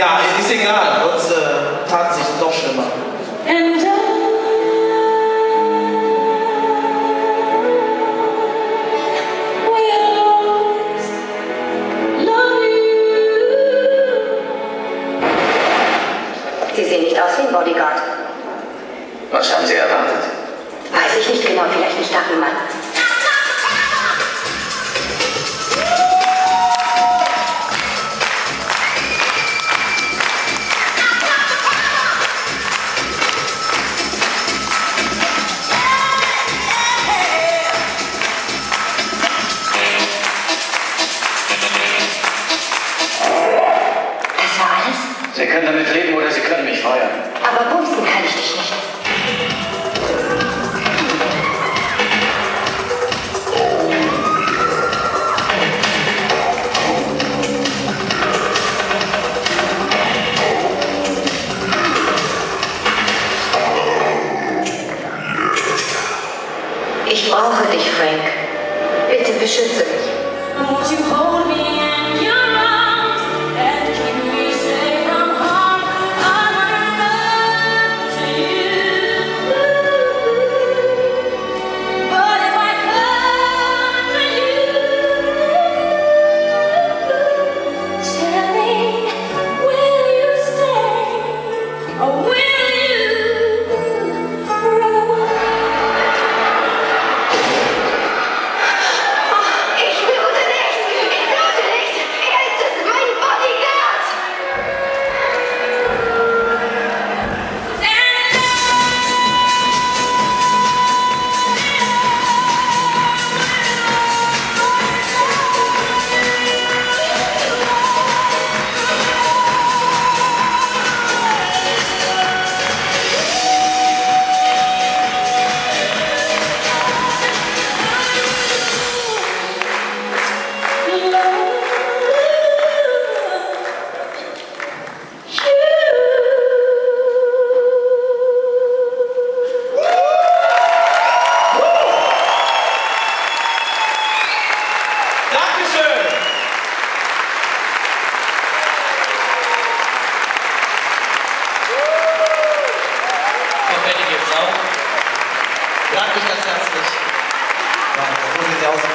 Ja, ist egal, sonst äh, tat sich doch schlimmer. And Sie sehen nicht aus wie ein Bodyguard. Was haben Sie erwartet? Weiß ich nicht genau, vielleicht ein starken Mann. Leben oder Sie können mich feuern. Aber bumsen kann ich dich nicht. Ich brauche dich, Frank. Bitte beschütze mich. Dankeschön! Danke mich ganz herzlich. Ja, wurde der aus dem